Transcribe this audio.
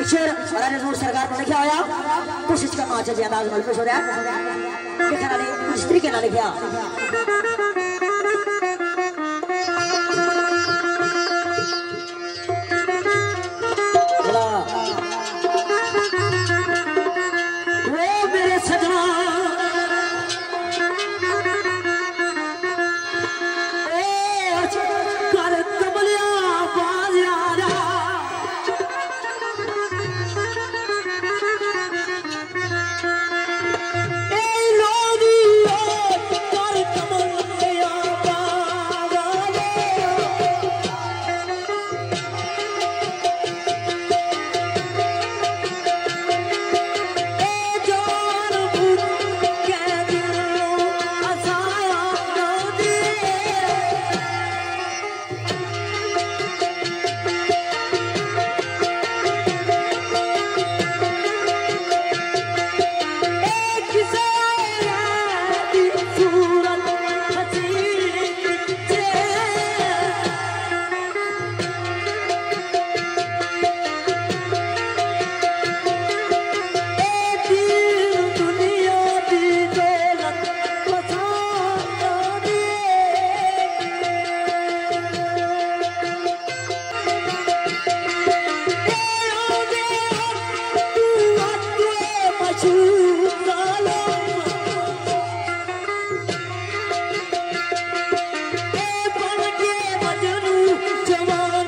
और अरे सरकार को लिखा होया कोशिश करना चाहिए अंदाज में हो रहा है ना लिखा जवान